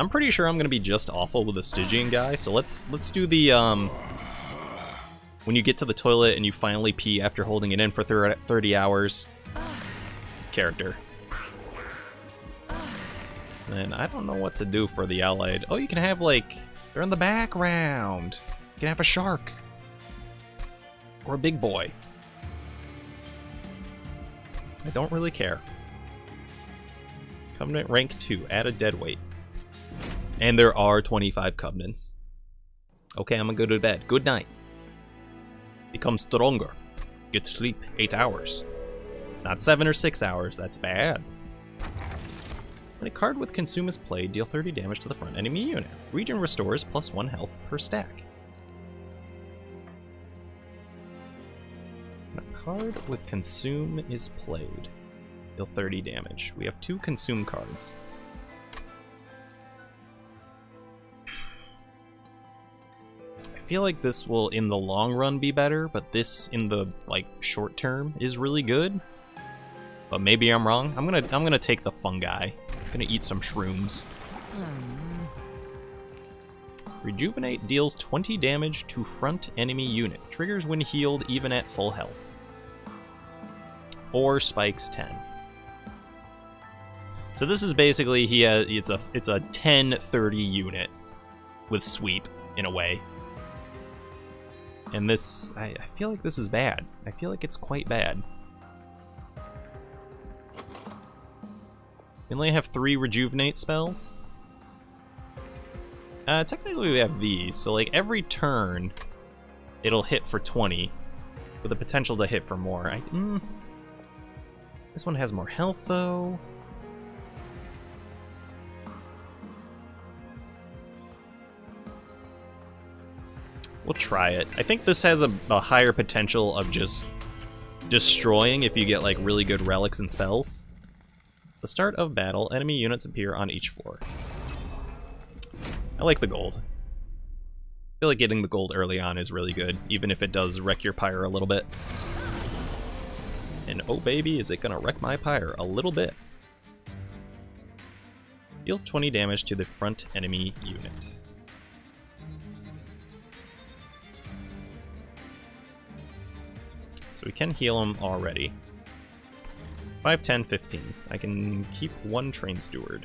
I'm pretty sure I'm gonna be just awful with the Stygian guy, so let's let's do the um when you get to the toilet and you finally pee after holding it in for 30 hours character. And I don't know what to do for the allied. Oh, you can have like they're in the background. You can have a shark or a big boy. I don't really care. Covenant rank 2, add a dead weight. And there are 25 covenants. Okay, I'm gonna go to bed. Good night. Become stronger. Get sleep 8 hours. Not 7 or 6 hours, that's bad. When a card with Consume is played, deal 30 damage to the front enemy unit. Regen restores plus 1 health per stack. When a card with Consume is played, deal 30 damage. We have two Consume cards. Feel like this will, in the long run, be better, but this, in the like short term, is really good. But maybe I'm wrong. I'm gonna I'm gonna take the fungi. I'm Gonna eat some shrooms. Rejuvenate deals 20 damage to front enemy unit. Triggers when healed even at full health. Or spikes 10. So this is basically he has it's a it's a 10-30 unit with sweep in a way. And this I, I feel like this is bad. I feel like it's quite bad. We only have three rejuvenate spells. Uh, technically we have these, so like every turn, it'll hit for 20, with the potential to hit for more. I, mm, this one has more health though. We'll try it. I think this has a, a higher potential of just destroying if you get like really good relics and spells. The start of battle, enemy units appear on each floor. I like the gold. I feel like getting the gold early on is really good, even if it does wreck your pyre a little bit. And oh baby, is it gonna wreck my pyre a little bit. Deals 20 damage to the front enemy unit. So we can heal him already. 5, 10, 15. I can keep one train steward.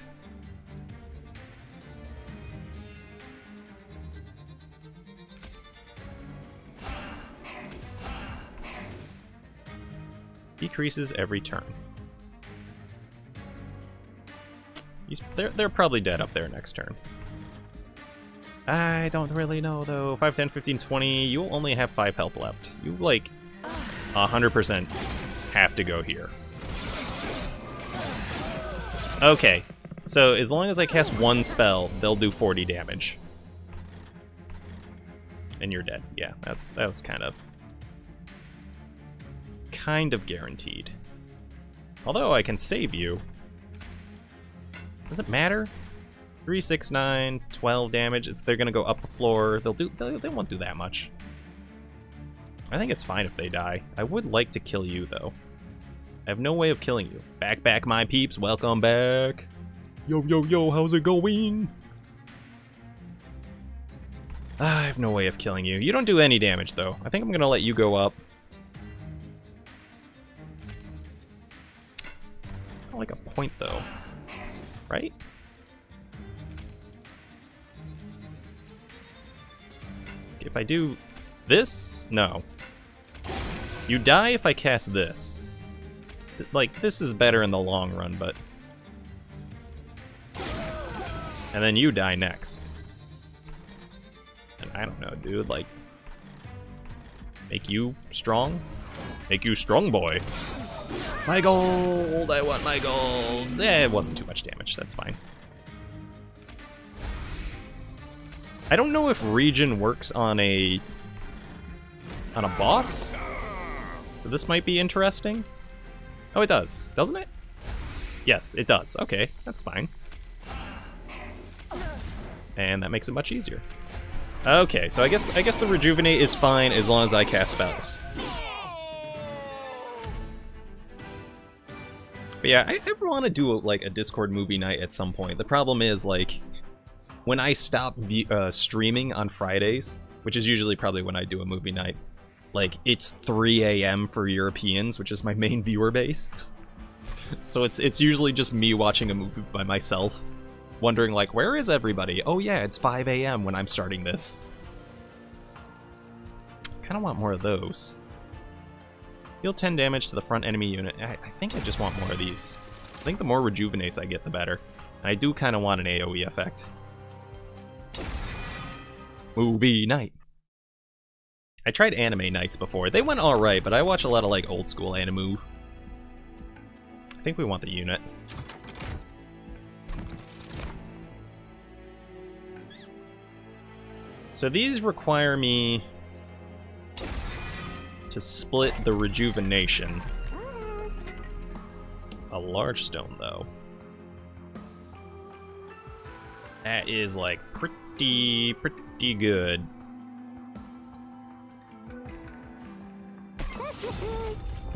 Decreases every turn. He's, they're, they're probably dead up there next turn. I don't really know though. 5, 10, 15, 20. You only have 5 health left. You like 100% have to go here. Okay, so as long as I cast one spell, they'll do 40 damage. And you're dead. Yeah, that's that was kind of kind of guaranteed. Although I can save you. Does it matter? 3, 6, 9, 12 damage. It's, they're gonna go up the floor. They'll do they, they won't do that much. I think it's fine if they die. I would like to kill you though. I have no way of killing you. Back, back, my peeps. Welcome back. Yo, yo, yo, how's it going? Ah, I have no way of killing you. You don't do any damage, though. I think I'm gonna let you go up. I like a point, though. Right? If I do this? No. You die if I cast this. Like, this is better in the long run, but... And then you die next. And I don't know, dude, like... Make you strong? Make you strong, boy. My gold! I want my gold! Eh, it wasn't too much damage, that's fine. I don't know if regen works on a... on a boss? So this might be interesting. Oh, it does, doesn't it? Yes, it does. Okay, that's fine. And that makes it much easier. Okay, so I guess I guess the rejuvenate is fine as long as I cast spells. But yeah, I, I want to do a, like a Discord movie night at some point. The problem is like when I stop uh, streaming on Fridays, which is usually probably when I do a movie night, like it's 3 a.m. for Europeans, which is my main viewer base. so it's it's usually just me watching a movie by myself, wondering like, where is everybody? Oh yeah, it's 5 a.m. when I'm starting this. Kind of want more of those. Deal 10 damage to the front enemy unit. I, I think I just want more of these. I think the more rejuvenates I get, the better. And I do kind of want an AoE effect. Movie night. I tried anime nights before. They went alright, but I watch a lot of like old school anime. I think we want the unit. So these require me to split the rejuvenation. A large stone, though. That is, like, pretty, pretty good.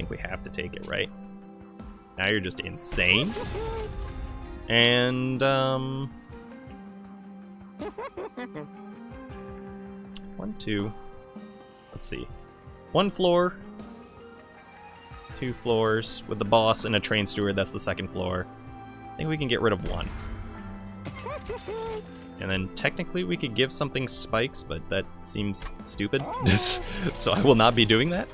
We have to take it, right? Now you're just insane. And, um... One, two. Let's see. One floor. Two floors. With the boss and a train steward, that's the second floor. I think we can get rid of one. And then technically we could give something spikes, but that seems stupid. so I will not be doing that.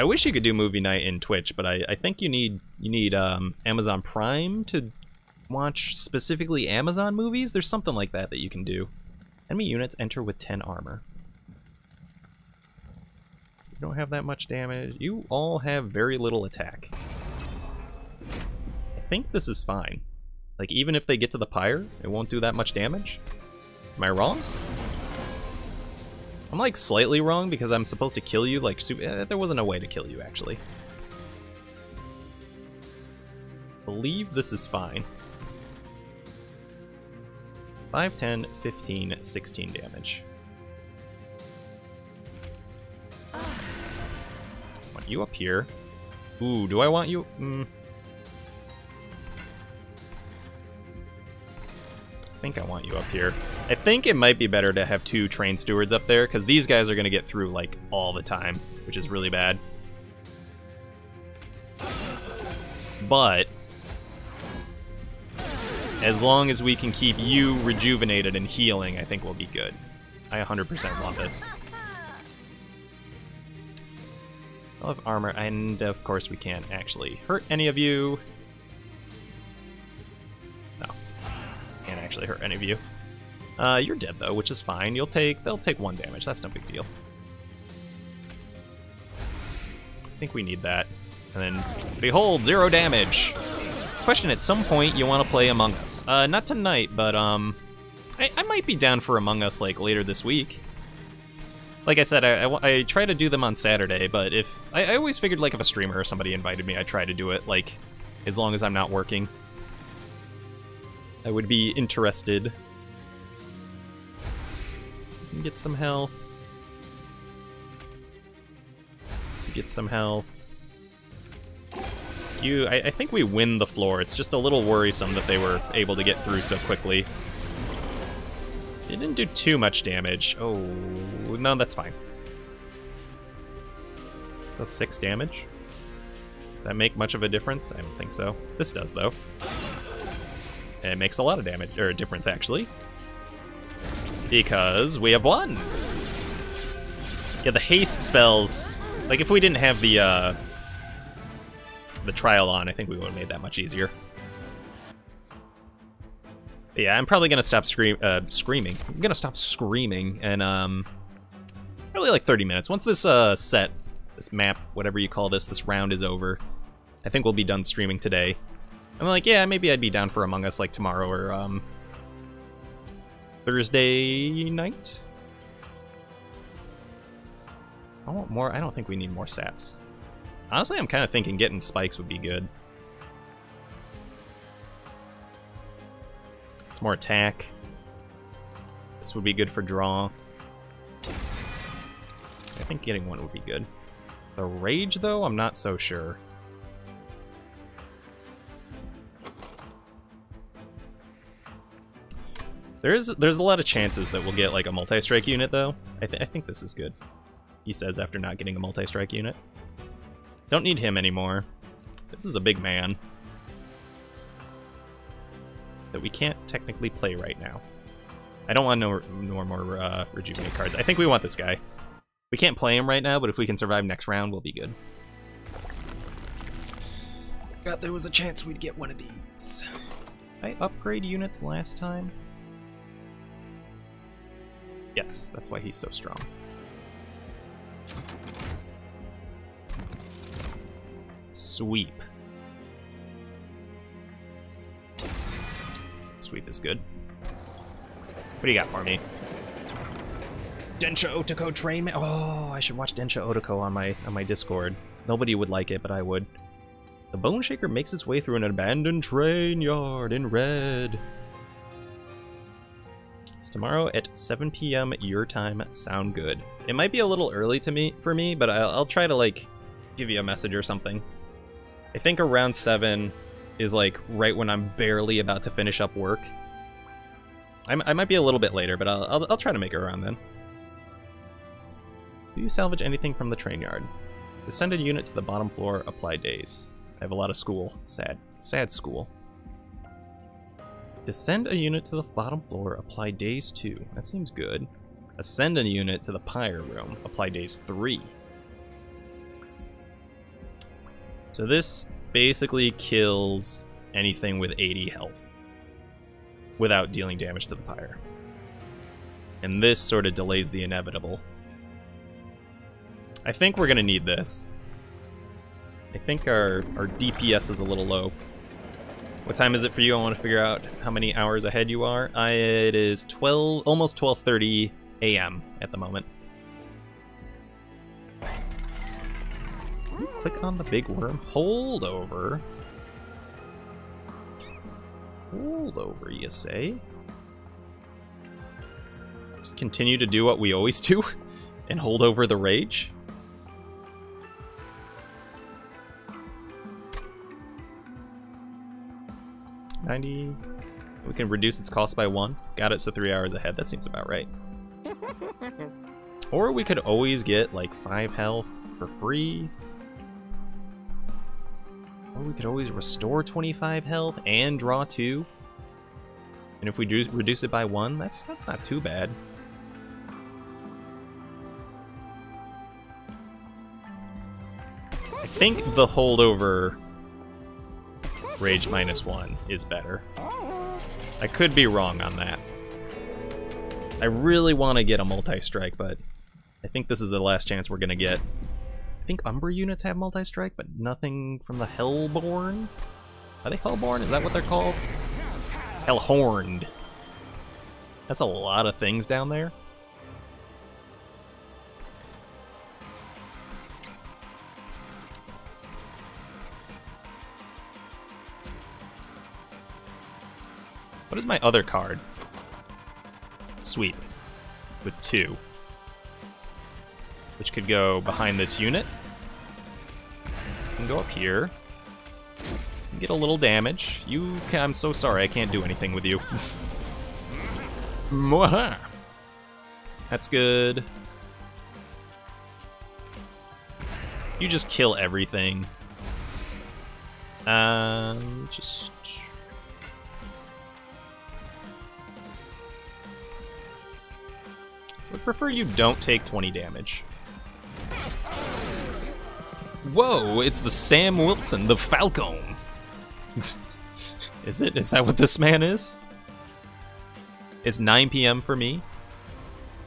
I wish you could do movie night in Twitch, but I, I think you need you need um, Amazon Prime to watch specifically Amazon movies. There's something like that that you can do. Enemy units enter with 10 armor. You don't have that much damage. You all have very little attack. I think this is fine. Like, even if they get to the pyre, it won't do that much damage? Am I wrong? I'm like slightly wrong because I'm supposed to kill you like eh, there wasn't a way to kill you actually. believe this is fine. 5, 10, 15, 16 damage. Want you up here. Ooh, do I want you? Mm. Think I want you up here. I think it might be better to have two train stewards up there, because these guys are going to get through, like, all the time, which is really bad. But, as long as we can keep you rejuvenated and healing, I think we'll be good. I 100% want this. I love armor, and of course we can't actually hurt any of you. Actually hurt any of you. Uh, you're dead though, which is fine. You'll take, they'll take one damage. That's no big deal. I think we need that. And then, behold, zero damage. Question, at some point you want to play Among Us. Uh, not tonight, but um, I, I might be down for Among Us like later this week. Like I said, I, I, I try to do them on Saturday, but if I, I always figured like if a streamer or somebody invited me, I'd try to do it like as long as I'm not working. I would be interested. Get some health. Get some health you. I, I, think we win the floor. It's just a little worrisome that they were able to get through so quickly. It didn't do too much damage. Oh, no, that's fine. Does six damage. Does that make much of a difference? I don't think so. This does, though. And it makes a lot of damage, or a difference, actually. Because we have won! Yeah, the haste spells... Like, if we didn't have the, uh, the trial on, I think we would have made that much easier. But yeah, I'm probably gonna stop scream uh, screaming. I'm gonna stop screaming and um, probably like 30 minutes. Once this uh set, this map, whatever you call this, this round is over, I think we'll be done streaming today. I'm like, yeah, maybe I'd be down for Among Us like tomorrow or um Thursday night. I want more. I don't think we need more saps. Honestly, I'm kind of thinking getting spikes would be good. It's more attack. This would be good for draw. I think getting one would be good. The rage, though, I'm not so sure. There's there's a lot of chances that we'll get like a multi-strike unit though. I, th I think this is good. He says after not getting a multi-strike unit. Don't need him anymore. This is a big man. That we can't technically play right now. I don't want no, no more uh, rejuvenate cards. I think we want this guy. We can't play him right now, but if we can survive next round, we'll be good. Got there was a chance we'd get one of these. I upgrade units last time? Yes, that's why he's so strong. Sweep. Sweep is good. What do you got for me? Densha Otoko train. Oh, I should watch Densha Otoko on my on my Discord. Nobody would like it, but I would. The Bone Shaker makes its way through an abandoned train yard in red. It's tomorrow at 7 p.m. your time. Sound good. It might be a little early to me for me, but I'll, I'll try to like give you a message or something. I think around 7 is like right when I'm barely about to finish up work. I, I might be a little bit later, but I'll, I'll, I'll try to make it around then. Do you salvage anything from the train yard? Descend a unit to the bottom floor, apply dazed. I have a lot of school. Sad. Sad school. Descend a unit to the bottom floor, apply dazed 2. That seems good. Ascend a unit to the pyre room, apply dazed 3. So this basically kills anything with 80 health without dealing damage to the pyre. And this sort of delays the inevitable. I think we're going to need this. I think our, our DPS is a little low. What time is it for you? I want to figure out how many hours ahead you are. I, it is 12, almost 12.30 a.m. at the moment. Click on the big worm. Hold over. Hold over, you say? Just continue to do what we always do and hold over the rage? 90. We can reduce its cost by one. Got it, so three hours ahead. That seems about right. or we could always get like five health for free. Or we could always restore 25 health and draw two. And if we do reduce it by one, that's that's not too bad. I think the holdover Rage minus one is better. I could be wrong on that. I really want to get a multi-strike, but I think this is the last chance we're going to get. I think Umbra units have multi-strike, but nothing from the Hellborn? Are they Hellborn? Is that what they're called? Hellhorned. That's a lot of things down there. What is my other card? Sweep. With two. Which could go behind this unit. And go up here. And Get a little damage. You can, I'm so sorry, I can't do anything with you. That's good. You just kill everything. Um, just would prefer you don't take 20 damage. Whoa, it's the Sam Wilson, the Falcon. is it? Is that what this man is? It's 9 p.m. for me.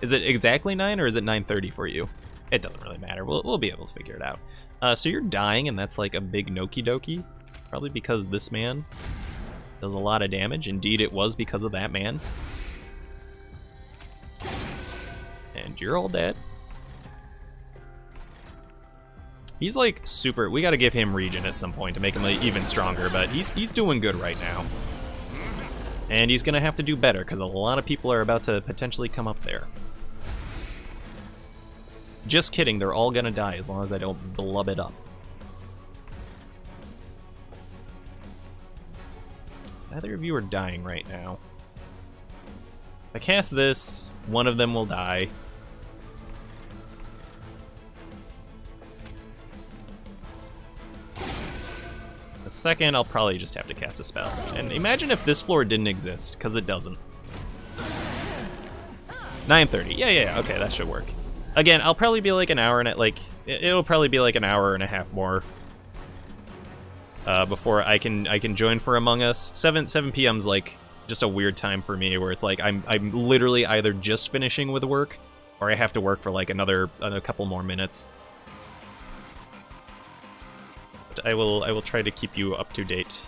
Is it exactly 9 or is it 9.30 for you? It doesn't really matter. We'll, we'll be able to figure it out. Uh, so you're dying and that's like a big Noki Doki. Probably because this man does a lot of damage. Indeed, it was because of that man. And you're all dead. He's like super, we gotta give him regen at some point to make him like, even stronger, but he's, he's doing good right now. And he's gonna have to do better, because a lot of people are about to potentially come up there. Just kidding, they're all gonna die as long as I don't blub it up. Neither of you are dying right now. I cast this, one of them will die. The second, I'll probably just have to cast a spell. And imagine if this floor didn't exist, because it doesn't. 9.30, yeah, yeah, okay, that should work. Again, I'll probably be like an hour and it like, it'll probably be like an hour and a half more uh, before I can I can join for Among Us. 7 7 p.m.'s like just a weird time for me where it's like I'm I'm literally either just finishing with work or I have to work for like another a couple more minutes. I will I will try to keep you up to date.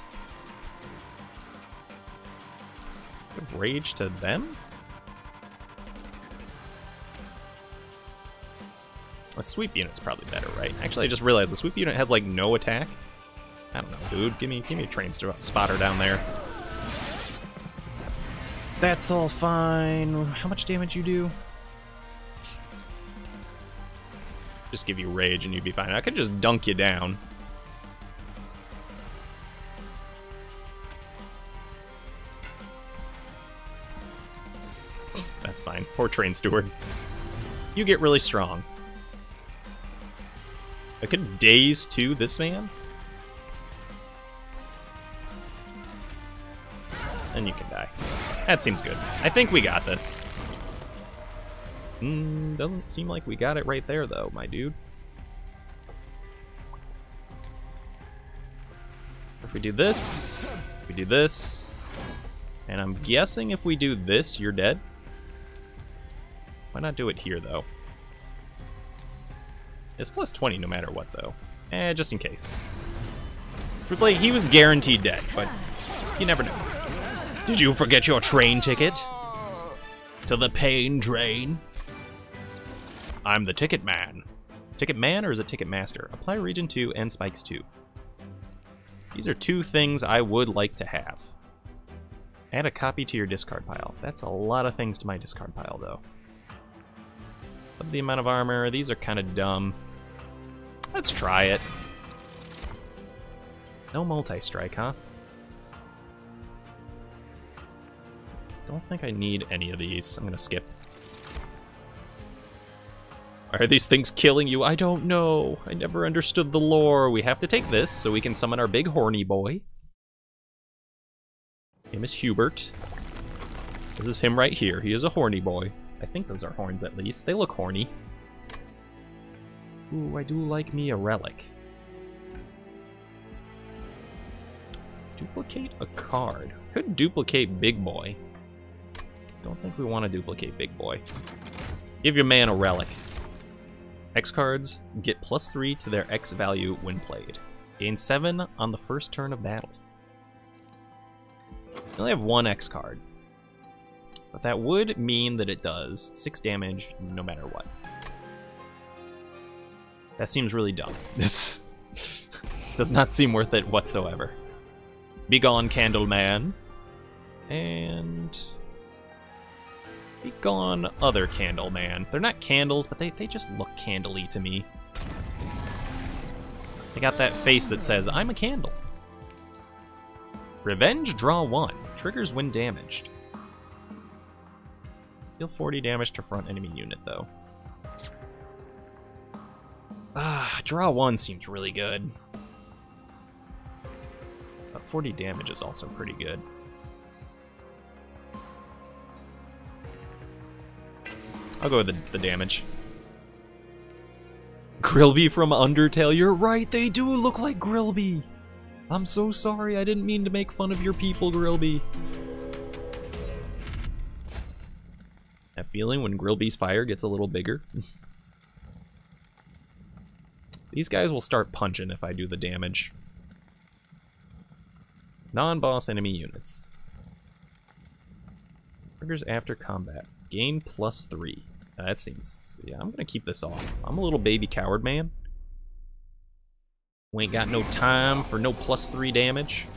Rage to them? A sweep unit's probably better, right? Actually, I just realized the sweep unit has like no attack. I don't know, dude. Give me, give me a train spotter down there. That's all fine. How much damage you do? Just give you rage and you'd be fine. I could just dunk you down. That's fine. Poor train steward. You get really strong. I could daze to this man? and you can die. That seems good. I think we got this. Mm, doesn't seem like we got it right there, though, my dude. If we do this, we do this, and I'm guessing if we do this, you're dead. Why not do it here, though? It's plus 20 no matter what, though. Eh, just in case. It's like he was guaranteed dead, but you never know. Did you forget your train ticket? To the pain drain? I'm the ticket man. Ticket man or is it ticket master? Apply regen 2 and spikes 2. These are two things I would like to have. Add a copy to your discard pile. That's a lot of things to my discard pile, though. Love the amount of armor. These are kind of dumb. Let's try it. No multi-strike, huh? Don't think I need any of these. I'm gonna skip. Are these things killing you? I don't know. I never understood the lore. We have to take this so we can summon our big horny boy. Name is Hubert. This is him right here. He is a horny boy. I think those are horns at least. They look horny. Ooh, I do like me a relic. Duplicate a card. Could duplicate Big Boy. Don't think we want to duplicate Big Boy. Give your man a relic. X cards get plus 3 to their X value when played. Gain 7 on the first turn of battle. We only have one X card. But that would mean that it does 6 damage no matter what. That seems really dumb. This does not seem worth it whatsoever. Begone, Candleman. And be gone, other candle man. They're not candles, but they, they just look candly to me. They got that face that says, I'm a candle. Revenge, draw one. Triggers when damaged. Deal 40 damage to front enemy unit, though. Ah, draw one seems really good. But 40 damage is also pretty good. I'll go with the, the damage. Grillby from Undertale, you're right, they do look like Grillby! I'm so sorry, I didn't mean to make fun of your people, Grillby. That feeling when Grillby's fire gets a little bigger. These guys will start punching if I do the damage. Non-boss enemy units. Triggers after combat. Gain plus three. That seems... Yeah, I'm gonna keep this off. I'm a little baby coward man. We ain't got no time for no plus three damage.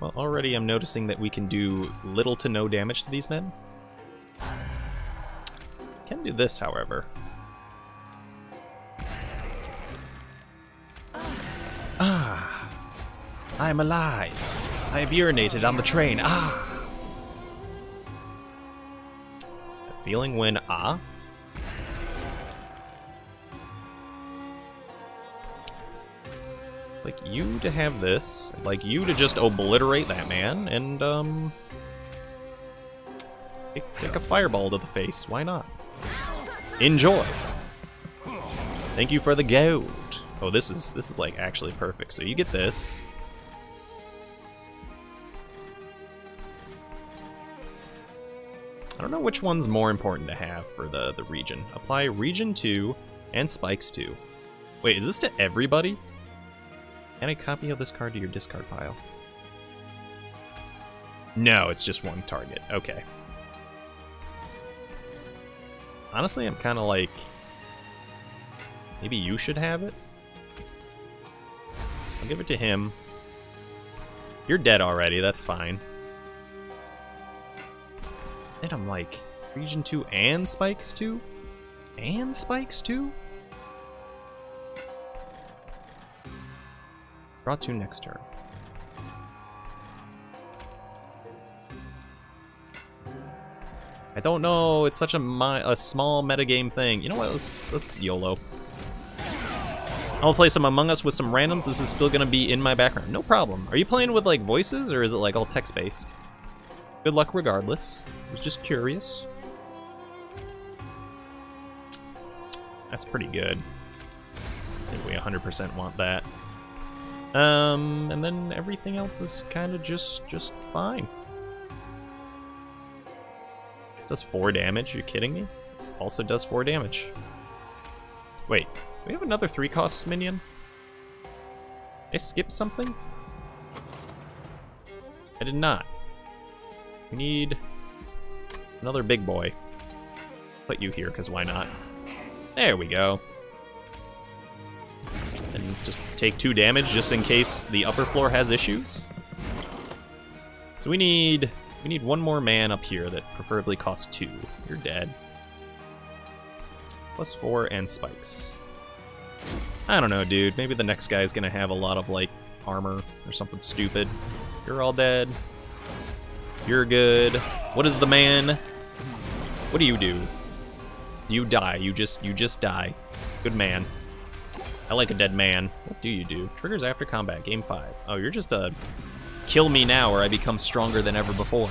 Well, already I'm noticing that we can do little to no damage to these men. Can do this, however. Ah, I'm alive. I have urinated on the train. Ah! A feeling when ah? Like you to have this. I'd like you to just obliterate that man and, um... Take, take a fireball to the face. Why not? Enjoy! Thank you for the gold. Oh, this is this is like actually perfect. So you get this. I don't know which one's more important to have for the, the regen. Apply regen 2 and spikes 2. Wait, is this to everybody? Add a copy of this card to your discard pile. No, it's just one target. Okay. Honestly, I'm kind of like... Maybe you should have it? I'll give it to him. You're dead already, that's fine. And I'm like, Regen 2 and Spikes 2? And Spikes 2? Draw 2 next turn. I don't know, it's such a, a small metagame thing. You know what, let's, let's YOLO. I'll play some Among Us with some randoms. This is still gonna be in my background. No problem. Are you playing with like voices or is it like all text-based? Good luck regardless. I was just curious. That's pretty good. I think we 100% want that. Um, and then everything else is kind of just, just fine. This does 4 damage, you kidding me? This also does 4 damage. Wait, we have another 3 costs minion? Did I skip something? I did not. We need another big boy. Put you here, because why not? There we go. Take two damage just in case the upper floor has issues. So we need we need one more man up here that preferably costs two. You're dead. Plus four and spikes. I don't know, dude. Maybe the next guy's gonna have a lot of, like, armor or something stupid. You're all dead. You're good. What is the man? What do you do? You die. You just you just die. Good man. I like a dead man. What do you do? Triggers after combat, game five. Oh, you're just a kill me now or I become stronger than ever before.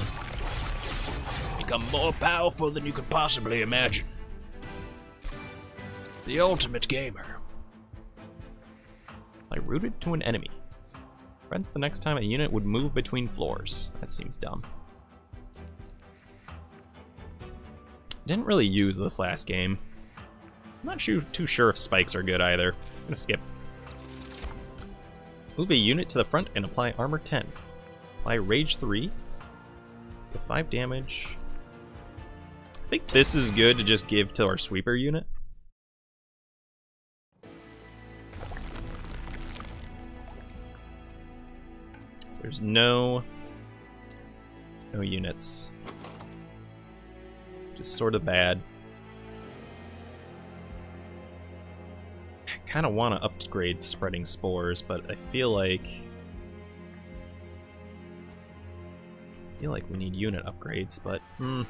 Become more powerful than you could possibly imagine. The ultimate gamer. I rooted to an enemy. Friends the next time a unit would move between floors. That seems dumb. Didn't really use this last game. I'm not too sure if spikes are good either. I'm gonna skip. Move a unit to the front and apply armor 10. Apply rage 3. With 5 damage. I think this is good to just give to our sweeper unit. There's no no units. Just sort of bad. Kind of want to upgrade spreading spores, but I feel like I feel like we need unit upgrades, but hmm.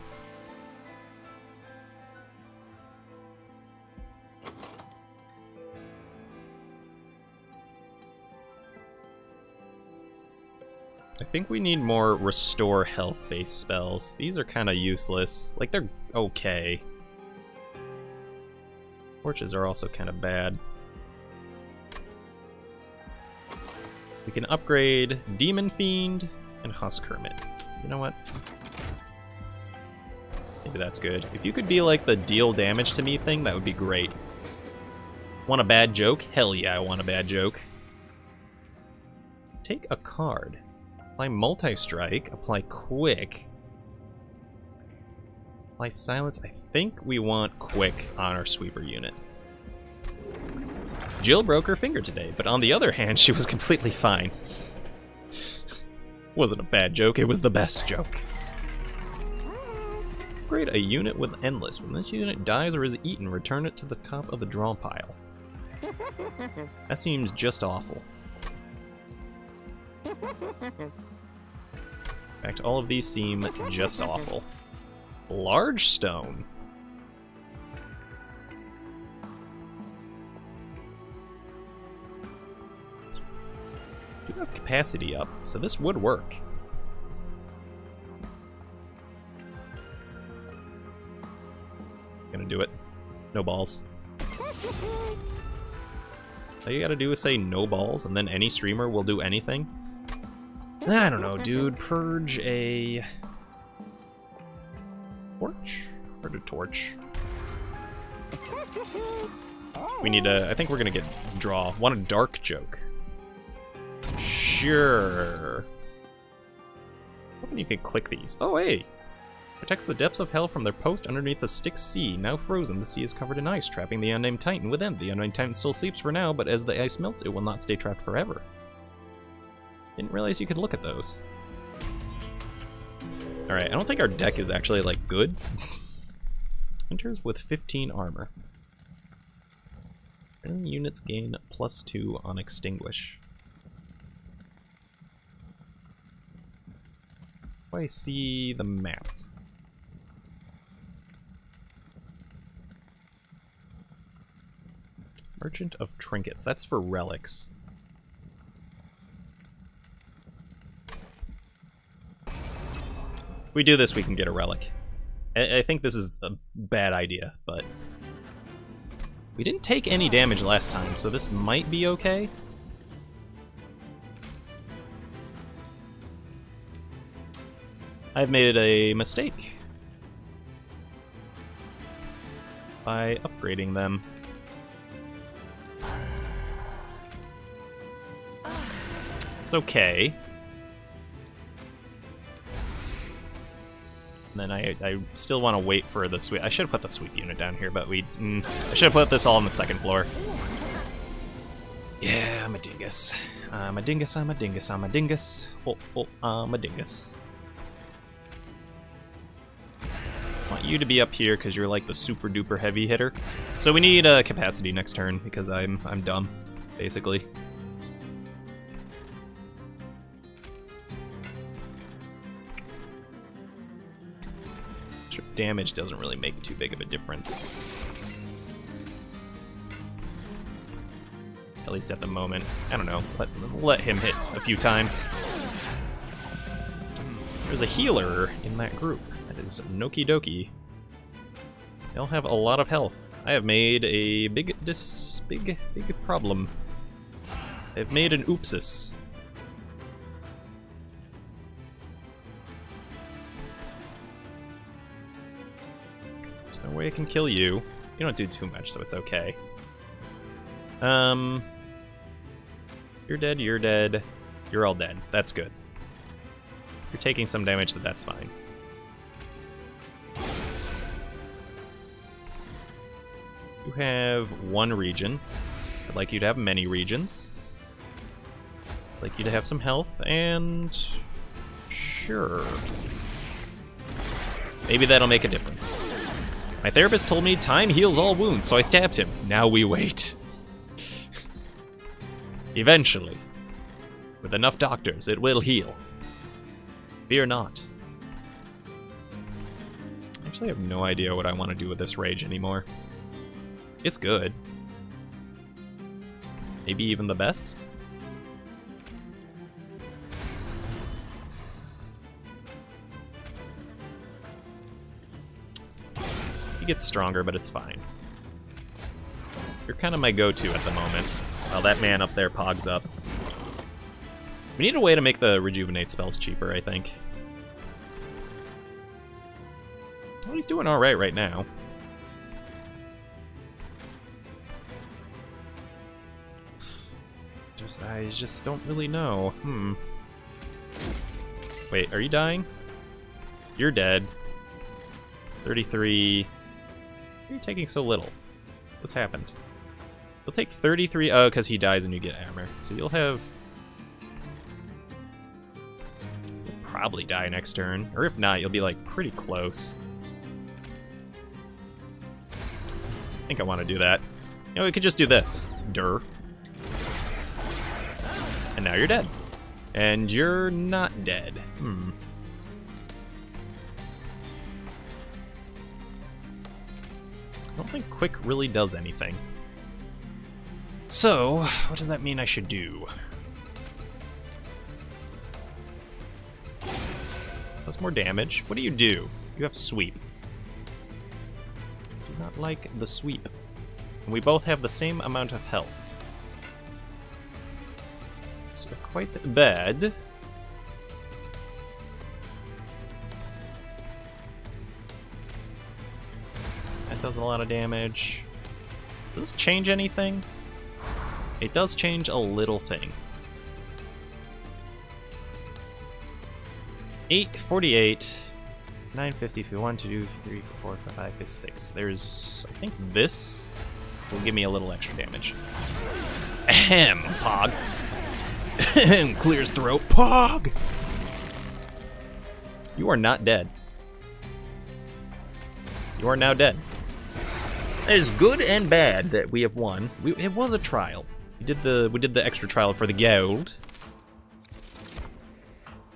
I think we need more restore health-based spells. These are kind of useless. Like, they're okay. Torches are also kind of bad. Can upgrade Demon Fiend and Husk Hermit. You know what? Maybe that's good. If you could be like the deal damage to me thing, that would be great. Want a bad joke? Hell yeah, I want a bad joke. Take a card. Apply multi-strike, apply quick. Apply silence. I think we want quick on our sweeper unit. Jill broke her finger today, but on the other hand, she was completely fine. Wasn't a bad joke, it was the best joke. Upgrade a unit with Endless. When this unit dies or is eaten, return it to the top of the draw pile. That seems just awful. In fact, all of these seem just awful. Large stone. Do have capacity up, so this would work. Gonna do it. No balls. All you gotta do is say no balls, and then any streamer will do anything. I don't know, dude. Purge a torch or a torch. We need a. I think we're gonna get draw. Want a dark joke? Sure. Hoping you can click these. Oh hey, protects the depths of hell from their post underneath the Styx sea. Now frozen, the sea is covered in ice, trapping the unnamed titan within. The unnamed titan still sleeps for now, but as the ice melts, it will not stay trapped forever. Didn't realize you could look at those. Alright, I don't think our deck is actually, like, good. Enters with 15 armor. Friendly units gain plus 2 on extinguish. I see the map. Merchant of Trinkets. That's for relics. If we do this, we can get a relic. I, I think this is a bad idea, but... We didn't take any damage last time, so this might be okay. I've made a mistake by upgrading them. It's okay. And then I, I still want to wait for the sweep. I should have put the sweep unit down here, but we... Mm, I should have put this all on the second floor. Yeah, I'm a dingus. Uh, I'm a dingus, uh, I'm a dingus, uh, I'm a dingus. Oh, oh, I'm a dingus. Want you to be up here because you're like the super duper heavy hitter. So we need a uh, capacity next turn because I'm I'm dumb, basically. damage doesn't really make too big of a difference. At least at the moment. I don't know. Let, let him hit a few times. There's a healer in that group. Is Noki Doki. They'll have a lot of health. I have made a big dis big big problem. I've made an oopsis. There's no way I can kill you. You don't do too much, so it's okay. Um, you're dead, you're dead. You're all dead. That's good. You're taking some damage, but that's fine. Have one regen. I'd like you to have many regens. I'd like you to have some health, and... Sure. Maybe that'll make a difference. My therapist told me time heals all wounds, so I stabbed him. Now we wait. Eventually. With enough doctors, it will heal. Fear not. I actually, I have no idea what I want to do with this rage anymore. It's good. Maybe even the best? He gets stronger, but it's fine. You're kind of my go-to at the moment. While that man up there pogs up. We need a way to make the rejuvenate spells cheaper, I think. Well, he's doing alright right now. Just, I just don't really know. Hmm. Wait, are you dying? You're dead. 33 You're you taking so little? What's happened? You'll take 33... Oh, because he dies and you get armor. So you'll have... You'll probably die next turn. Or if not, you'll be, like, pretty close. I think I want to do that. You know, we could just do this. Dur. And now you're dead. And you're not dead. Hmm. I don't think quick really does anything. So, what does that mean I should do? That's more damage. What do you do? You have sweep. Do not like the sweep. And we both have the same amount of health. Quite bad. That does a lot of damage. Does this change anything? It does change a little thing. 848, 950 if you want to do 3, 4, 5, 5, 6. There's, I think this will give me a little extra damage. Ahem, Pog. Clears throat. Pog! You are not dead. You are now dead. It is good and bad that we have won. We, it was a trial. We did the we did the extra trial for the gold.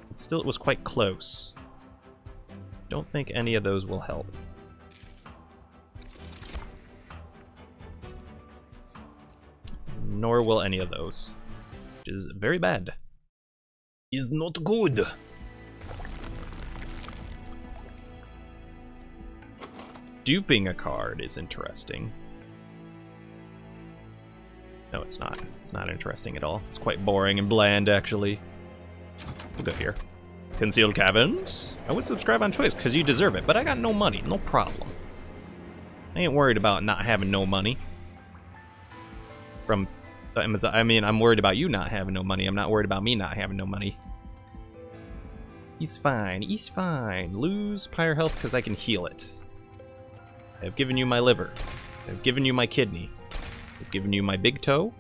But still, it was quite close. Don't think any of those will help. Nor will any of those, is very bad. Is not good. Duping a card is interesting. No, it's not. It's not interesting at all. It's quite boring and bland, actually. We'll go here. Concealed Caverns? I would subscribe on Twitch because you deserve it, but I got no money. No problem. I ain't worried about not having no money. From I mean, I'm worried about you not having no money. I'm not worried about me not having no money. He's fine. He's fine. Lose Pyre health because I can heal it. I've given you my liver. I've given you my kidney. I've given you my big toe.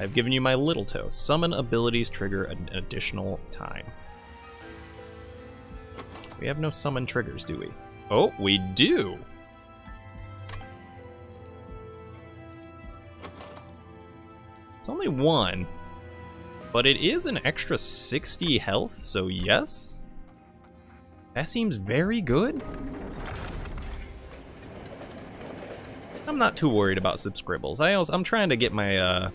I've given you my little toe. Summon abilities trigger an additional time. We have no summon triggers, do we? Oh, we do! It's only one, but it is an extra 60 health, so yes? That seems very good. I'm not too worried about subscribbles. I also, I'm trying to get my uh,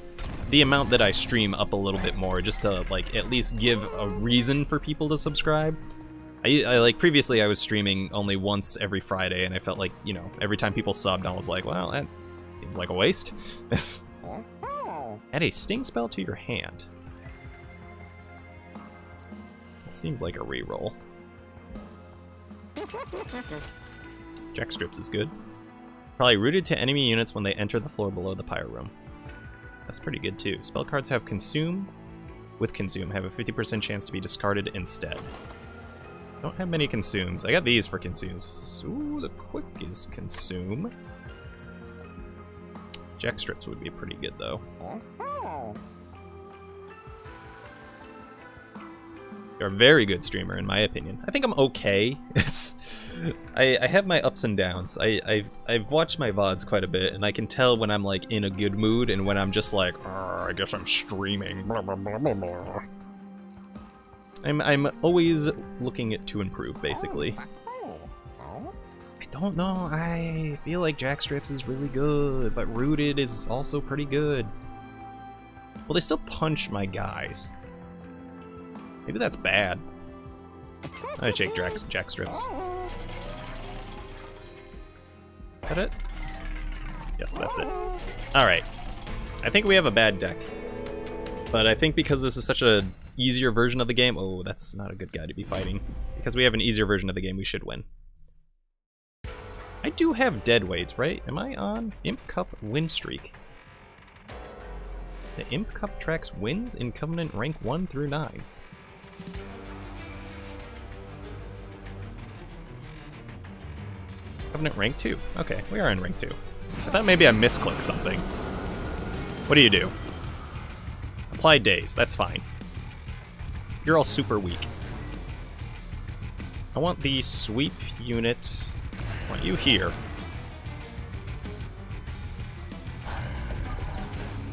the amount that I stream up a little bit more, just to like at least give a reason for people to subscribe. I, I like previously I was streaming only once every Friday, and I felt like you know every time people subbed, I was like, well, that seems like a waste. Add a sting spell to your hand. Seems like a reroll. Jack strips is good. Probably rooted to enemy units when they enter the floor below the pyre room. That's pretty good too. Spell cards have consume. With consume, have a 50% chance to be discarded instead. Don't have many consumes. I got these for consumes. Ooh, the quick is consume. Jack strips would be pretty good though. You're a very good streamer, in my opinion. I think I'm okay. It's, I, I have my ups and downs. I, I've, I've watched my VODs quite a bit, and I can tell when I'm, like, in a good mood, and when I'm just like, I guess I'm streaming, blah, blah, blah, blah, blah. I'm, I'm always looking to improve, basically. Don't know, I feel like Jack Strips is really good, but Rooted is also pretty good. Well, they still punch my guys. Maybe that's bad. I take Jack, Jack strips. Is that it? Yes, that's it. Alright. I think we have a bad deck. But I think because this is such a easier version of the game... Oh, that's not a good guy to be fighting. Because we have an easier version of the game, we should win. I do have dead weights, right? Am I on Imp Cup win streak? The Imp Cup tracks wins in Covenant rank 1 through 9. Covenant rank 2. Okay, we are in rank 2. I thought maybe I misclicked something. What do you do? Apply dazed, that's fine. You're all super weak. I want the sweep unit. Want you here.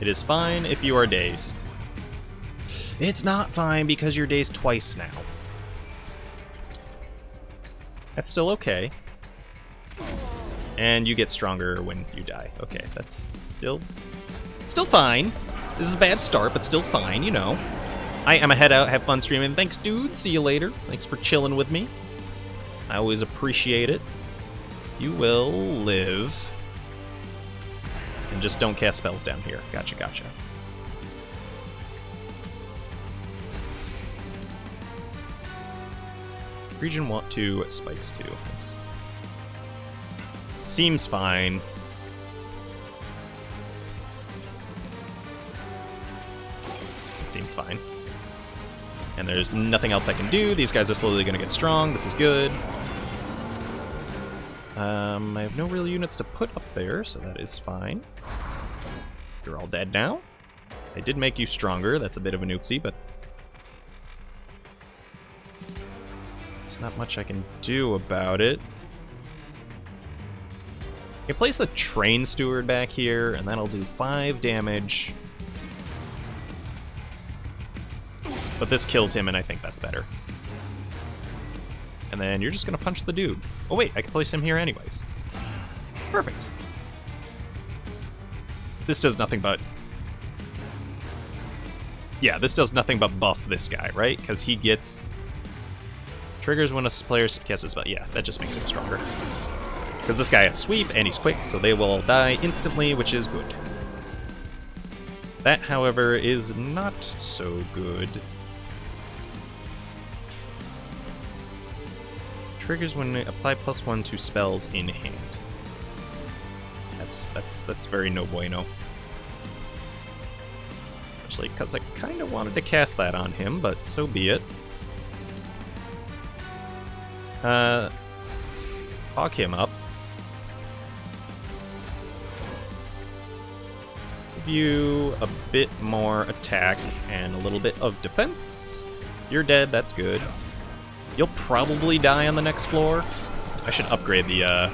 It is fine if you are dazed. It's not fine because you're dazed twice now. That's still okay. And you get stronger when you die. Okay, that's still still fine. This is a bad start, but still fine, you know. I am a head out, have fun streaming. Thanks, dude. See you later. Thanks for chilling with me. I always appreciate it. You will live. And just don't cast spells down here. Gotcha, gotcha. Regen want to spikes two. This seems fine. It seems fine. And there's nothing else I can do. These guys are slowly going to get strong. This is good. Um, I have no real units to put up there, so that is fine. You're all dead now. I did make you stronger. That's a bit of an oopsie, but there's not much I can do about it. Can place a train steward back here, and that'll do five damage. But this kills him, and I think that's better. And then you're just gonna punch the dude. Oh wait, I can place him here anyways. Perfect. This does nothing but... Yeah, this does nothing but buff this guy, right? Because he gets... Triggers when a player casts spell. Yeah, that just makes him stronger. Because this guy has sweep, and he's quick, so they will die instantly, which is good. That, however, is not so good. Triggers when we apply plus one to spells in hand. That's that's that's very no bueno. Actually, because I kind of wanted to cast that on him, but so be it. Uh, hog him up. Give you a bit more attack and a little bit of defense. You're dead, that's good. You'll probably die on the next floor. I should upgrade the, uh,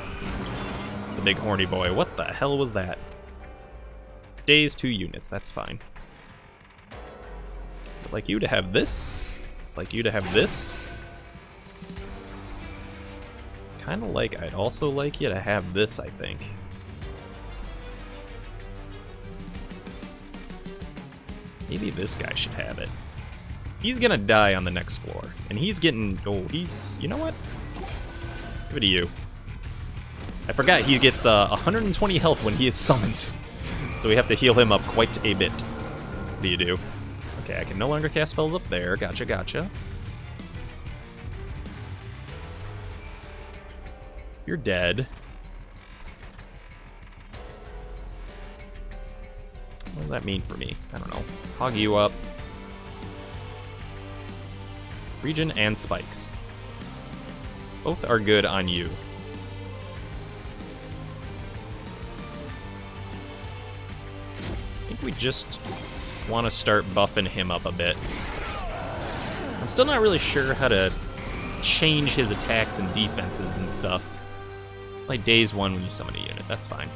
the big horny boy. What the hell was that? Dazed, two units, that's fine. I'd like you to have this. I'd like you to have this. Kind of like, I'd also like you to have this, I think. Maybe this guy should have it. He's gonna die on the next floor. And he's getting... Oh, he's... You know what? Give it to you. I forgot he gets uh, 120 health when he is summoned. So we have to heal him up quite a bit. What do you do? Okay, I can no longer cast spells up there. Gotcha, gotcha. You're dead. What does that mean for me? I don't know. Hog you up. Regen and Spikes. Both are good on you. I think we just want to start buffing him up a bit. I'm still not really sure how to change his attacks and defenses and stuff. Like dazed one when you summon a unit, that's fine.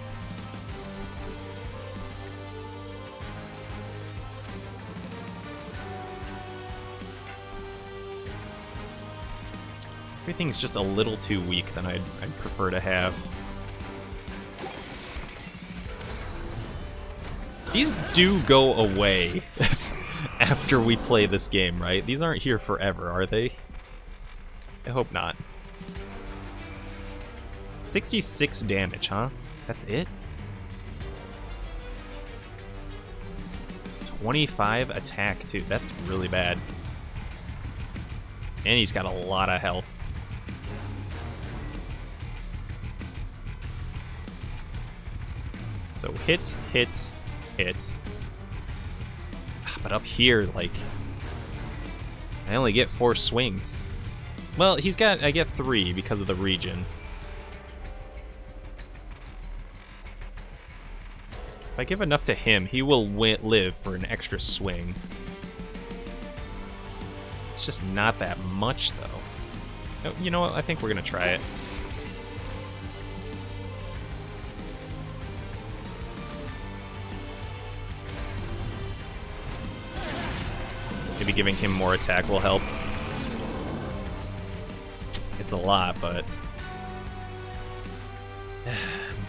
Everything's just a little too weak than I'd, I'd prefer to have. These do go away after we play this game, right? These aren't here forever, are they? I hope not. 66 damage, huh? That's it? 25 attack, too. That's really bad. And he's got a lot of health. So hit, hit, hit. But up here, like, I only get four swings. Well, he's got, I get three because of the regen. If I give enough to him, he will live for an extra swing. It's just not that much, though. Oh, you know what? I think we're going to try it. Maybe giving him more attack will help. It's a lot, but...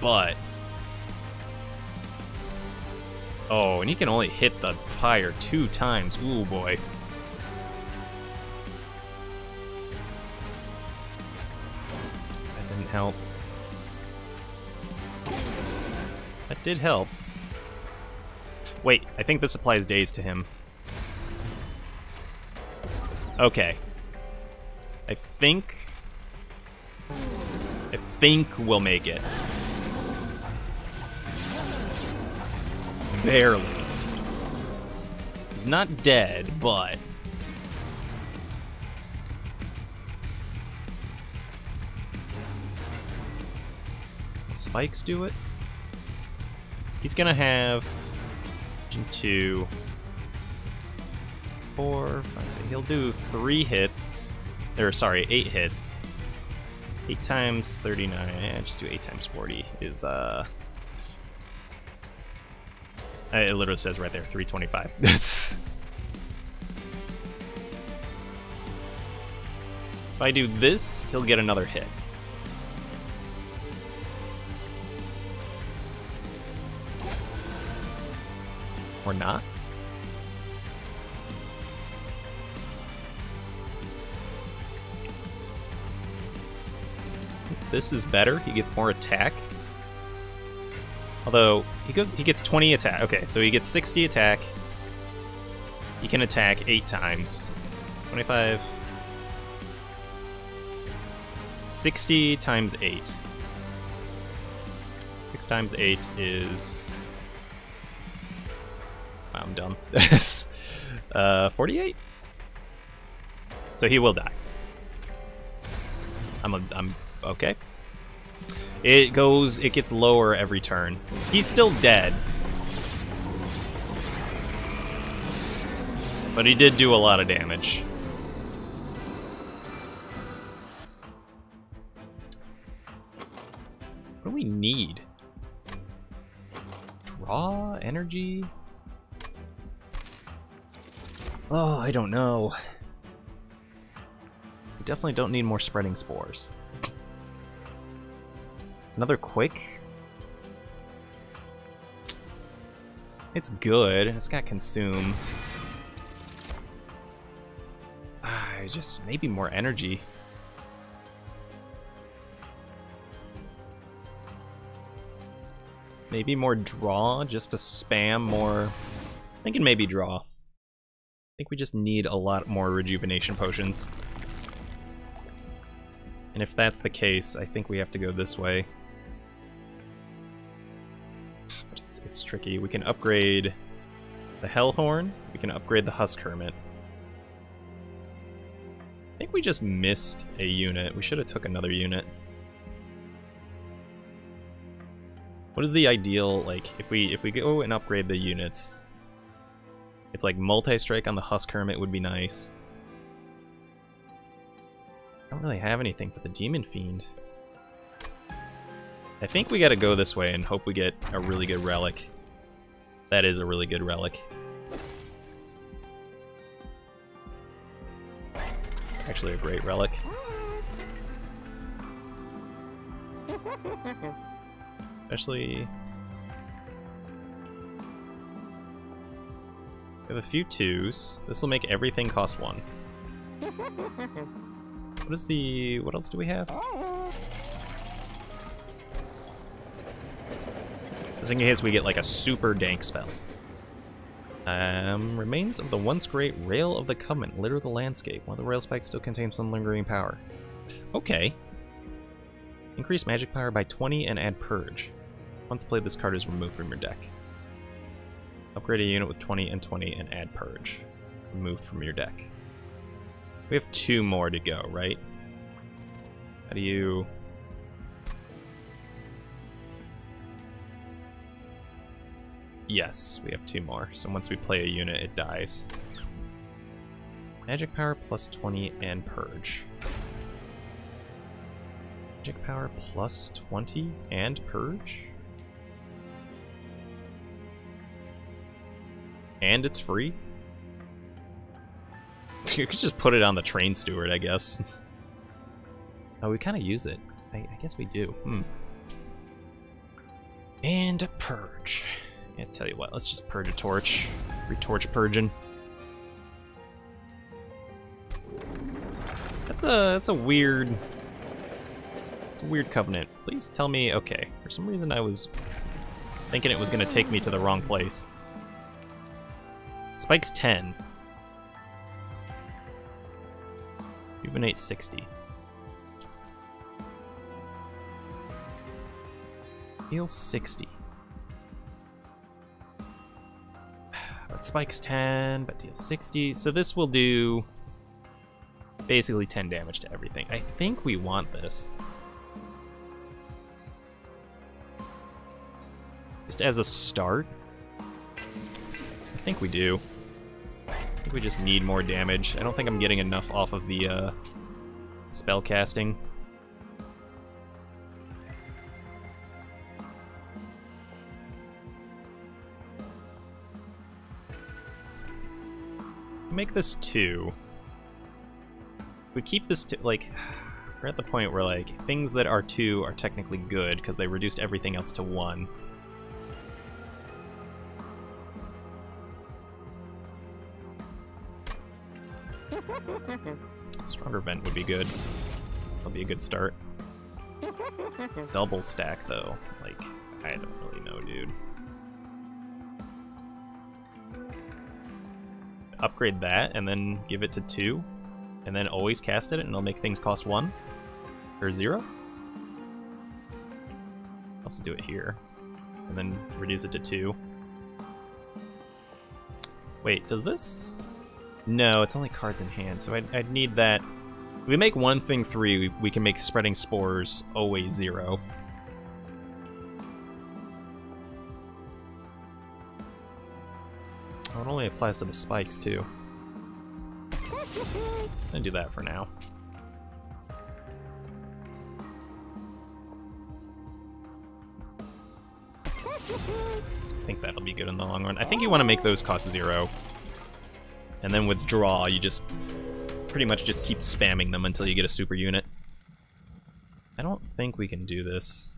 but Oh, and he can only hit the pyre two times. Ooh boy. That didn't help. That did help. Wait, I think this applies dazed to him. Okay. I think... I think we'll make it. Barely. He's not dead, but... Spikes do it? He's gonna have... Two, four, five, six. He'll do three hits. Or, sorry, eight hits. 8 times 39, yeah, just do 8 times 40 is, uh... It literally says right there, 325. if I do this, he'll get another hit. Or not? This is better. He gets more attack. Although he goes he gets 20 attack. Okay, so he gets 60 attack. He can attack 8 times. 25 60 times 8. 6 times 8 is Wow, I'm dumb. uh 48? So he will die. I'm a, I'm Okay. It goes, it gets lower every turn. He's still dead. But he did do a lot of damage. What do we need? Draw? Energy? Oh, I don't know. We definitely don't need more spreading spores. Another quick? It's good. It's got consume. Ah, just maybe more energy. Maybe more draw, just to spam more. I Thinking maybe draw. I think we just need a lot more rejuvenation potions. And if that's the case, I think we have to go this way. It's, it's tricky. We can upgrade the Hellhorn. We can upgrade the Husk Hermit. I think we just missed a unit. We should have took another unit. What is the ideal, like, if we if we go and upgrade the units, it's like multi-strike on the Husk Hermit would be nice. I don't really have anything for the Demon Fiend. I think we gotta go this way and hope we get a really good relic. That is a really good relic. It's actually a great relic. Especially... We have a few twos. This will make everything cost one. What is the... what else do we have? Just in case we get like a super dank spell. Um, remains of the once great Rail of the Covenant litter the landscape, while the rail spikes still contain some lingering power. Okay. Increase magic power by 20 and add Purge. Once played, this card is removed from your deck. Upgrade a unit with 20 and 20 and add Purge. Removed from your deck. We have two more to go, right? How do you... Yes, we have two more. So once we play a unit, it dies. Magic power plus 20 and purge. Magic power plus 20 and purge? And it's free? you could just put it on the train steward, I guess. oh, we kind of use it. I, I guess we do. Hmm. And purge. Yeah, tell you what, let's just purge a torch. Retorch purging. That's a that's a weird it's a weird covenant. Please tell me okay. For some reason I was thinking it was gonna take me to the wrong place. Spike's 10. Rejuvenate 60. Heal 60. Spikes 10, but deals 60. So this will do basically 10 damage to everything. I think we want this. Just as a start. I think we do. I think we just need more damage. I don't think I'm getting enough off of the uh, spell casting. Make this two. We keep this to like we're at the point where like things that are two are technically good because they reduced everything else to one. Stronger vent would be good. That'll be a good start. Double stack though, like I don't really know, dude. Upgrade that and then give it to two, and then always cast it, and it'll make things cost one or zero. Also do it here, and then reduce it to two. Wait, does this? No, it's only cards in hand, so I'd, I'd need that. If we make one thing three, we, we can make spreading spores always zero. Applies to the spikes, too. i do that for now. I think that'll be good in the long run. I think you want to make those cost zero. And then withdraw, you just pretty much just keep spamming them until you get a super unit. I don't think we can do this.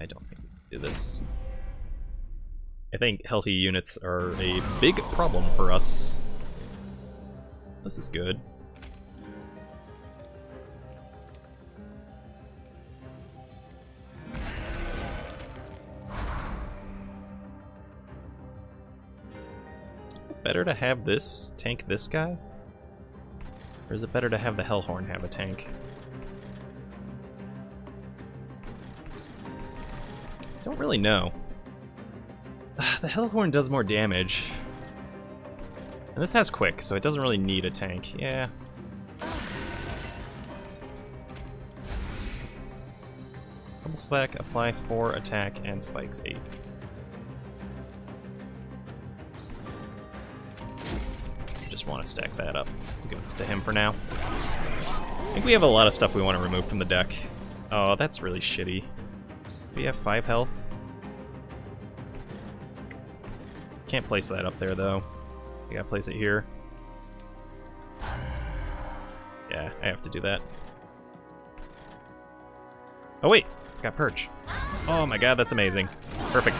I don't think we can do this. I think healthy units are a big problem for us. This is good. Is it better to have this tank this guy? Or is it better to have the Hellhorn have a tank? Don't really know. the Hellhorn does more damage. And this has quick, so it doesn't really need a tank. Yeah. Double stack, apply 4 attack, and spikes 8. Just want to stack that up. Give this to him for now. I think we have a lot of stuff we want to remove from the deck. Oh, that's really shitty. We have 5 health. Can't place that up there, though. You gotta place it here. Yeah, I have to do that. Oh wait, it's got purge. Oh my god, that's amazing. Perfect.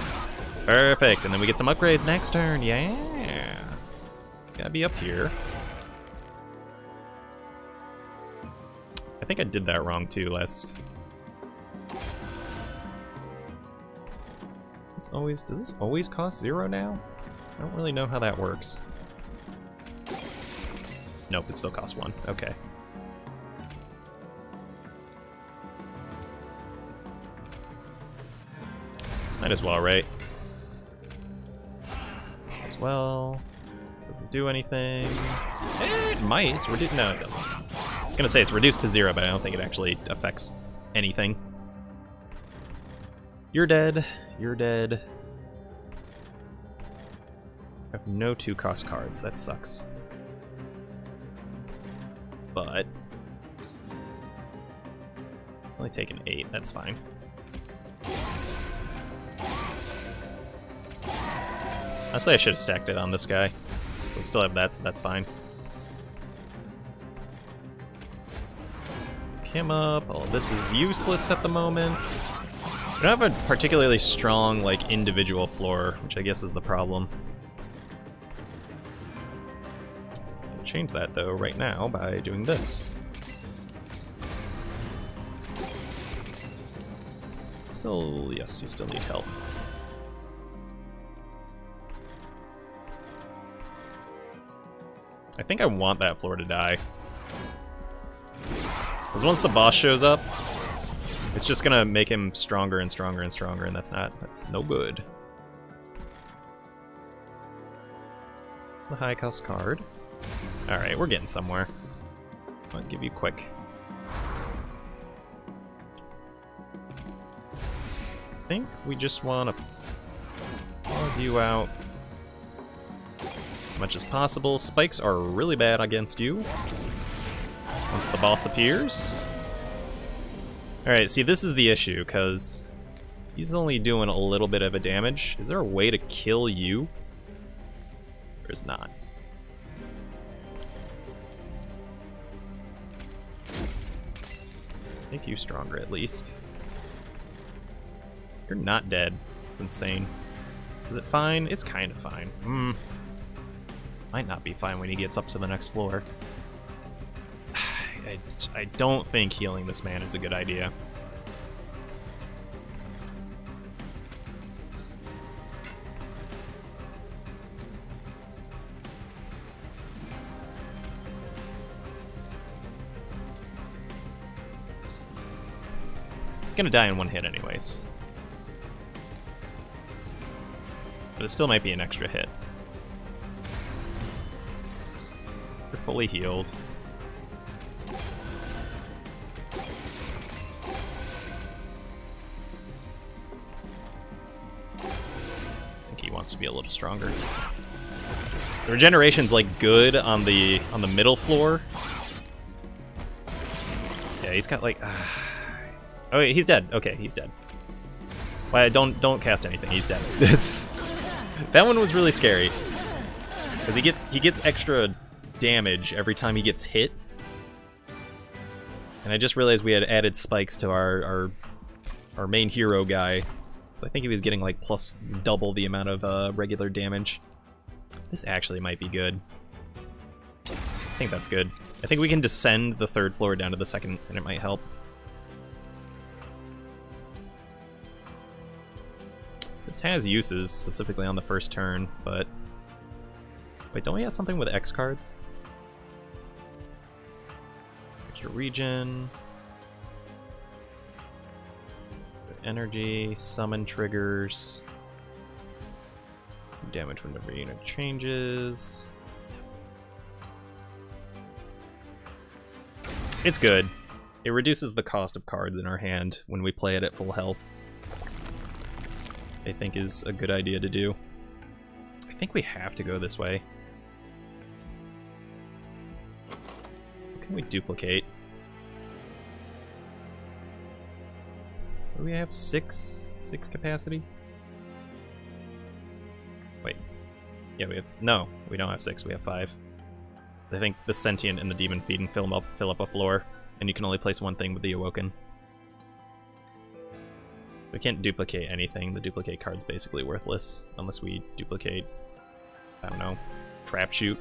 Perfect, and then we get some upgrades next turn, yeah! Gotta be up here. I think I did that wrong too last... This always, does this always cost zero now? I don't really know how that works. Nope, it still costs one. Okay. Might as well, right? As well. Doesn't do anything. It might. It's reduced. No, it doesn't. I was gonna say it's reduced to zero, but I don't think it actually affects anything. You're dead. You're dead. I have no two cost cards. That sucks. But only taking eight. That's fine. Honestly, I should have stacked it on this guy. We still have that, so that's fine. him up. Oh, this is useless at the moment. We don't have a particularly strong, like, individual floor, which I guess is the problem. Change that, though, right now by doing this. Still, yes, you still need help. I think I want that floor to die. Because once the boss shows up, it's just gonna make him stronger and stronger and stronger, and that's not, that's no good. The high cost card. Alright, we're getting somewhere. I'll give you quick. I think we just want to plug you out as much as possible. Spikes are really bad against you once the boss appears. Alright, see, this is the issue, because he's only doing a little bit of a damage. Is there a way to kill you? There's not. Make you stronger, at least. You're not dead. It's insane. Is it fine? It's kind of fine. Hmm. Might not be fine when he gets up to the next floor. I, I don't think healing this man is a good idea. He's gonna die in one hit anyways. But it still might be an extra hit. You're fully healed. Wants to be a little stronger. The regeneration's like good on the on the middle floor. Yeah, he's got like. Uh... Oh, wait, he's dead. Okay, he's dead. Why? Don't don't cast anything. He's dead. This that one was really scary because he gets he gets extra damage every time he gets hit. And I just realized we had added spikes to our our our main hero guy, so I think he was getting like plus double the amount of uh, regular damage. This actually might be good. I think that's good. I think we can descend the third floor down to the second, and it might help. This has uses, specifically on the first turn, but... Wait, don't we have something with X cards? Extra regen... Energy, summon triggers... Damage whenever unit changes... It's good. It reduces the cost of cards in our hand when we play it at full health. I think is a good idea to do. I think we have to go this way. What can we duplicate? Do we have six? Six capacity? Wait. Yeah, we have... No, we don't have six. We have five. I think the Sentient and the Demon Fiend and fill up, fill up a floor, and you can only place one thing with the Awoken. We can't duplicate anything. The duplicate card's basically worthless unless we duplicate, I don't know, trap shoot.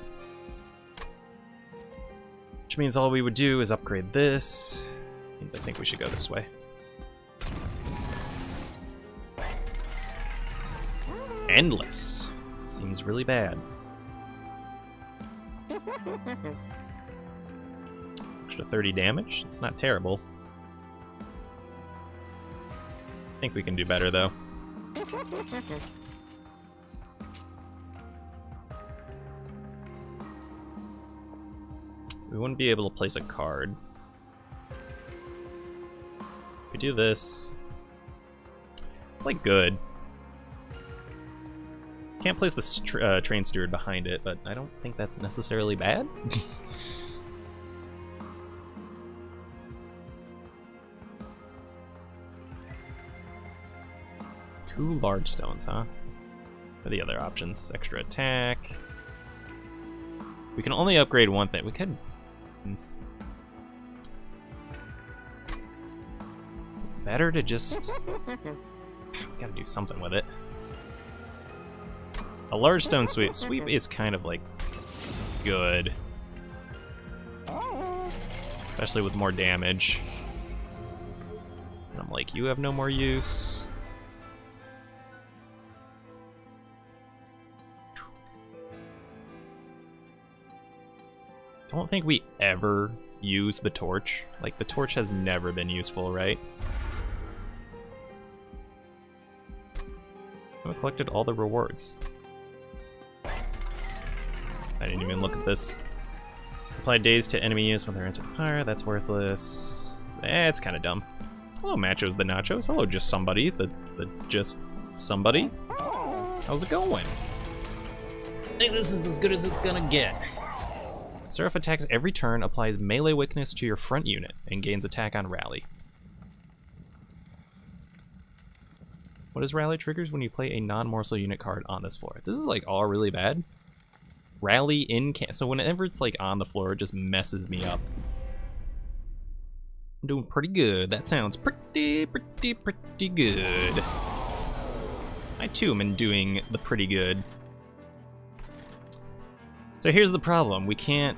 Which means all we would do is upgrade this. Means I think we should go this way. Endless. Seems really bad. Extra 30 damage. It's not terrible. I think we can do better, though. We wouldn't be able to place a card. we do this... It's, like, good. Can't place the uh, train steward behind it, but I don't think that's necessarily bad. Two large stones, huh? What are the other options? Extra attack. We can only upgrade one thing. We could... Hmm. better to just... Gotta do something with it. A large stone sweep. Sweep is kind of like good. Especially with more damage. And I'm like, you have no more use. Don't think we ever use the torch. Like, the torch has never been useful, right? I collected all the rewards. I didn't even look at this. Apply dazed to enemy use when they're into fire. That's worthless. Eh, it's kind of dumb. Hello, Mattchoz the Nachos. Hello, just somebody. The, the just somebody. How's it going? I think this is as good as it's gonna get. Seraph attacks every turn, applies melee weakness to your front unit, and gains attack on rally. What is rally triggers when you play a non-morsel unit card on this floor? This is like all really bad. Rally in can so whenever it's like on the floor, it just messes me up. I'm doing pretty good. That sounds pretty, pretty, pretty good. I too am doing the pretty good. So here's the problem. We can't...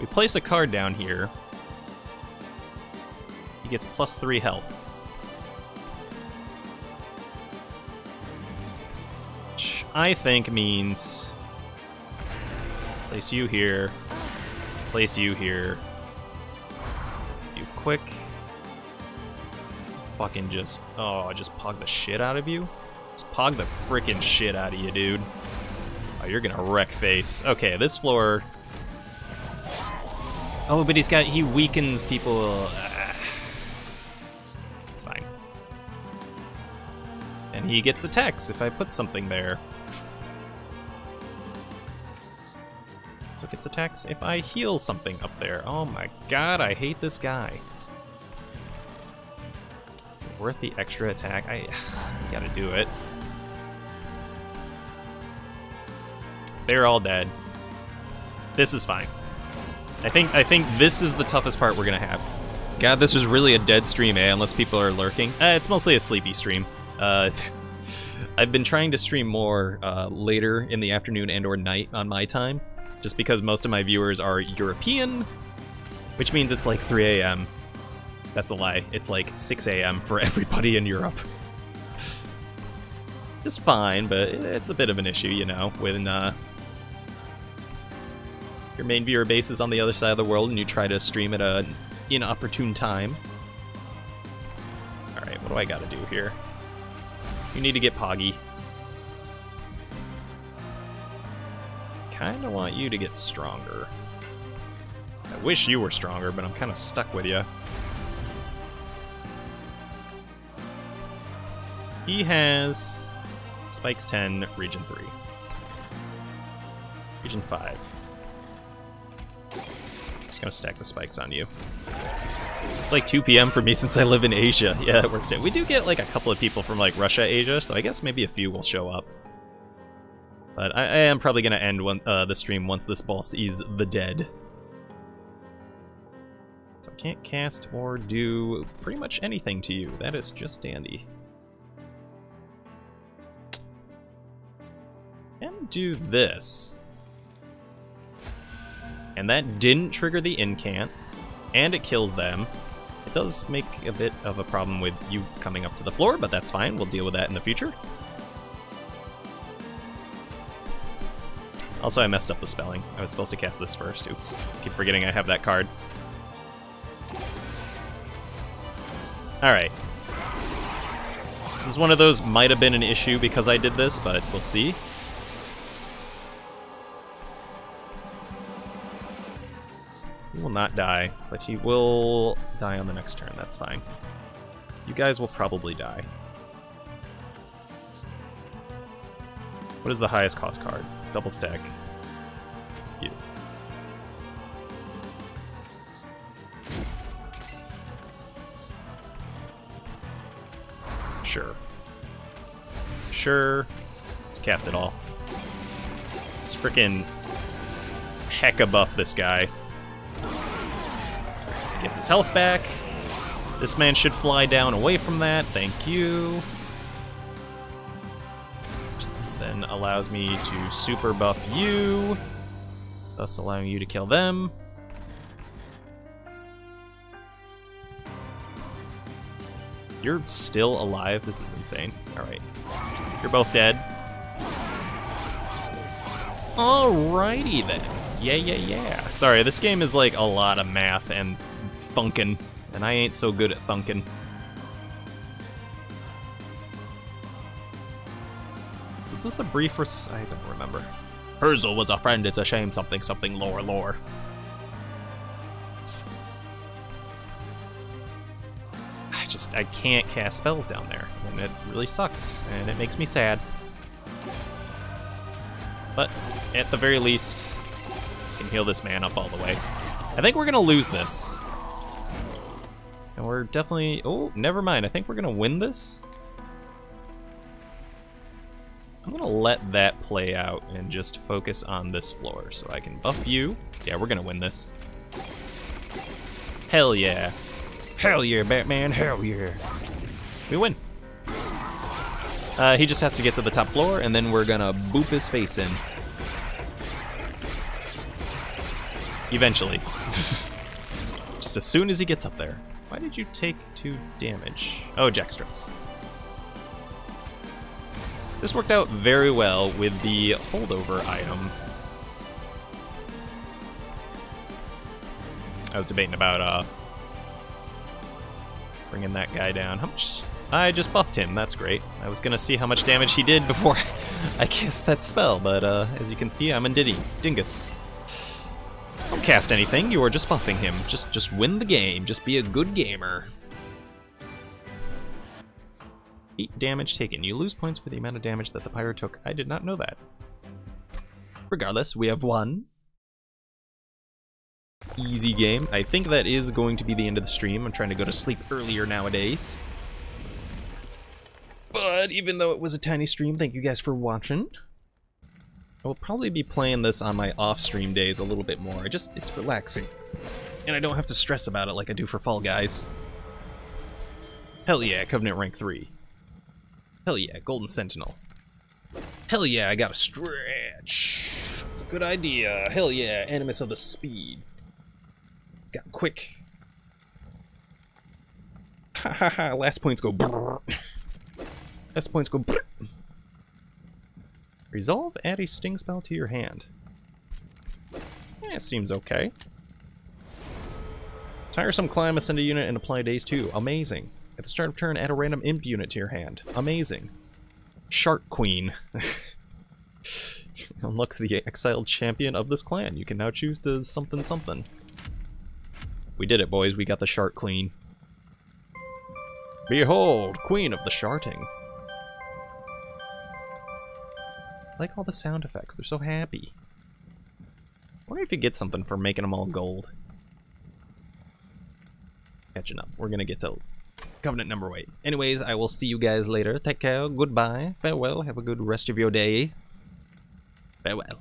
We place a card down here. He gets plus three health. I think means... Place you here. Place you here. You quick. Fucking just... Oh, just pog the shit out of you. Just pog the freaking shit out of you, dude. Oh, you're gonna wreck face. Okay, this floor... Oh, but he's got... He weakens people... It's fine. And he gets attacks if I put something there. So it gets attacks if I heal something up there. Oh my god, I hate this guy. Is it worth the extra attack? I gotta do it. They're all dead. This is fine. I think I think this is the toughest part we're gonna have. God, this is really a dead stream, eh? Unless people are lurking. Uh, it's mostly a sleepy stream. Uh, I've been trying to stream more uh, later in the afternoon and or night on my time, just because most of my viewers are European, which means it's like 3 a.m. That's a lie. It's like 6 a.m. for everybody in Europe. Just fine, but it's a bit of an issue, you know, when uh, your main viewer base is on the other side of the world and you try to stream at a inopportune time. Alright, what do I gotta do here? You need to get Poggy. Kinda want you to get stronger. I wish you were stronger, but I'm kinda stuck with you. He has Spikes 10, Regen 3. Regen 5. Just gonna stack the spikes on you. It's like 2 p.m. for me since I live in Asia. Yeah, it works out. We do get like a couple of people from like Russia, Asia, so I guess maybe a few will show up. But I, I am probably gonna end one, uh, the stream once this boss sees the dead. So I can't cast or do pretty much anything to you. That is just dandy. And do this. And that didn't trigger the incant, and it kills them. It does make a bit of a problem with you coming up to the floor, but that's fine. We'll deal with that in the future. Also, I messed up the spelling. I was supposed to cast this first. Oops. Keep forgetting I have that card. Alright. This is one of those might have been an issue because I did this, but we'll see. He will not die, but he will die on the next turn. That's fine. You guys will probably die. What is the highest cost card? Double stack. You. Sure. Sure. Let's cast it all. Let's freaking hecka buff this guy. Gets his health back. This man should fly down away from that. Thank you. Allows me to super buff you, thus allowing you to kill them. You're still alive? This is insane. Alright. You're both dead. Alrighty then. Yeah, yeah, yeah. Sorry, this game is like a lot of math and thunkin', and I ain't so good at thunkin'. Is this a brief res- I don't remember. Herzel was a friend, it's a shame something something lore lore. I just, I can't cast spells down there, and it really sucks, and it makes me sad. But, at the very least, I can heal this man up all the way. I think we're gonna lose this. And we're definitely, oh, never mind, I think we're gonna win this. I'm gonna let that play out and just focus on this floor so I can buff you. Yeah, we're gonna win this. Hell yeah. Hell yeah, Batman, hell yeah. We win. Uh, he just has to get to the top floor and then we're gonna boop his face in. Eventually. just as soon as he gets up there. Why did you take two damage? Oh, Jackstrums. This worked out very well with the holdover item. I was debating about uh, bringing that guy down. How much? I just buffed him, that's great. I was gonna see how much damage he did before I cast that spell, but uh, as you can see, I'm in Diddy. Dingus. Don't cast anything, you are just buffing him. Just, just win the game, just be a good gamer. 8 damage taken. You lose points for the amount of damage that the pyro took. I did not know that. Regardless, we have won. Easy game. I think that is going to be the end of the stream. I'm trying to go to sleep earlier nowadays. But even though it was a tiny stream, thank you guys for watching. I will probably be playing this on my off-stream days a little bit more. I just, it's relaxing. And I don't have to stress about it like I do for Fall Guys. Hell yeah, Covenant rank 3. Hell yeah, Golden Sentinel. Hell yeah, I got a stretch. It's a good idea. Hell yeah, Animus of the Speed. It's got quick. Ha ha ha, last points go brrr. Last points go brrr. Resolve, add a sting spell to your hand. Yeah, seems okay. Tiresome climb, ascend a unit, and apply Dazed 2. Amazing. At the start of turn, add a random imp unit to your hand. Amazing. Shark Queen. Unlocks the exiled champion of this clan. You can now choose to something something. We did it, boys. We got the Shark Queen. Behold, Queen of the Sharting. I like all the sound effects. They're so happy. I wonder if you get something for making them all gold. Catching up. We're gonna get to Covenant number 8. Anyways, I will see you guys later. Take care. Goodbye. Farewell. Have a good rest of your day. Farewell.